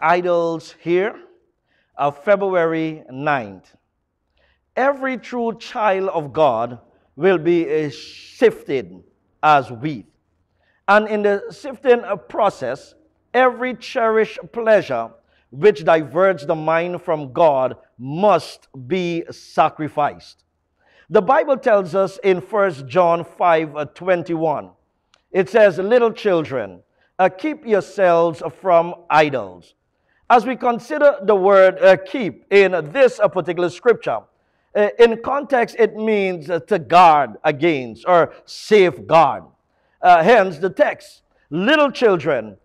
idols here of February 9th. Every true child of God will be sifted as wheat. And in the sifting process, every cherished pleasure which diverts the mind from God must be sacrificed. The Bible tells us in 1 John 5 21, it says, Little children, uh, keep yourselves from idols. As we consider the word uh, keep in this uh, particular scripture, uh, in context, it means uh, to guard against or safeguard. Uh, hence the text little children,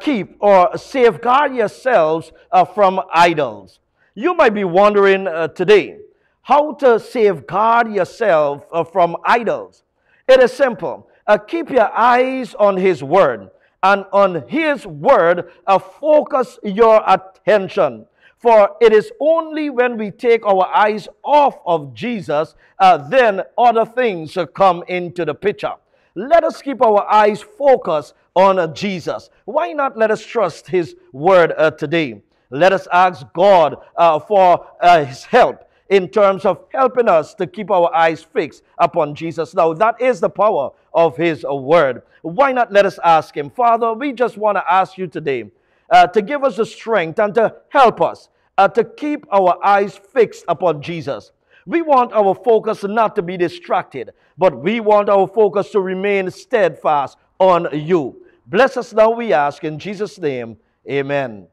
keep or safeguard yourselves from idols. You might be wondering today how to safeguard yourself from idols. It is simple. keep your eyes on His Word and on His Word, uh, focus your attention. For it is only when we take our eyes off of Jesus, uh, then other things come into the picture. Let us keep our eyes focused on Jesus. Why not let us trust His Word uh, today? Let us ask God uh, for uh, His help in terms of helping us to keep our eyes fixed upon Jesus. Now, that is the power of His word. Why not let us ask Him? Father, we just want to ask you today uh, to give us the strength and to help us uh, to keep our eyes fixed upon Jesus. We want our focus not to be distracted, but we want our focus to remain steadfast on you. Bless us now, we ask, in Jesus' name. Amen.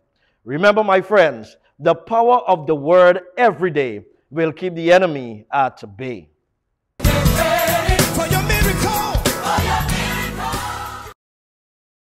Remember, my friends, the power of the word every day will keep the enemy at bay.